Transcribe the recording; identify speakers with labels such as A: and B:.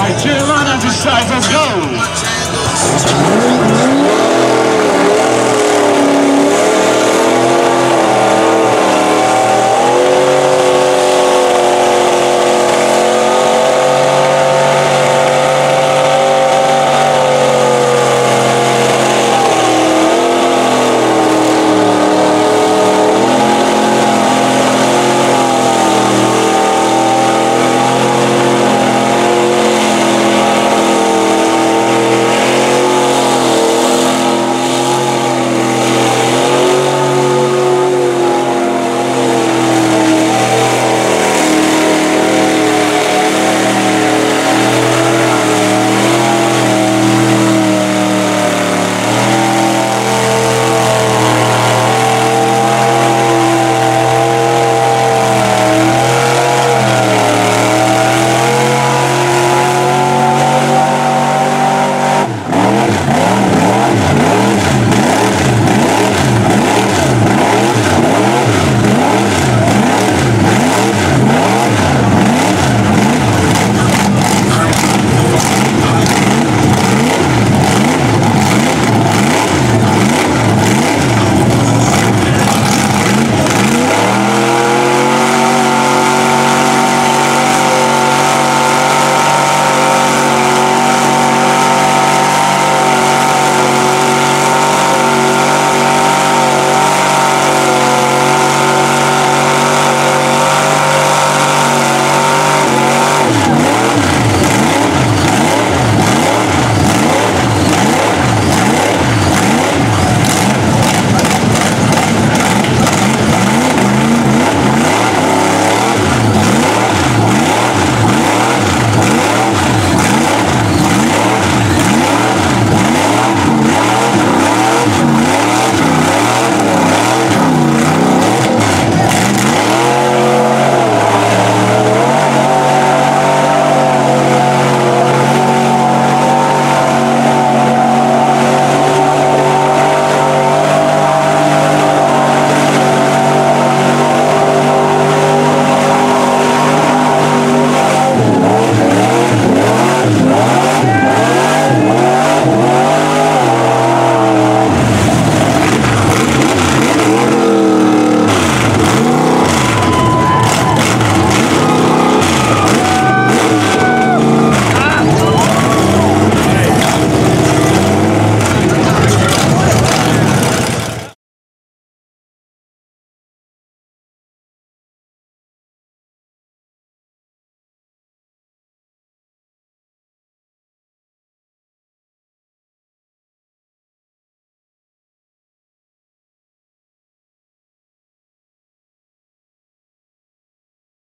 A: Right, Carolina decides, let's go.